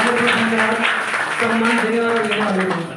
बहुत बहुत धन्यवाद सम्मान देने वाला लेने वाले को।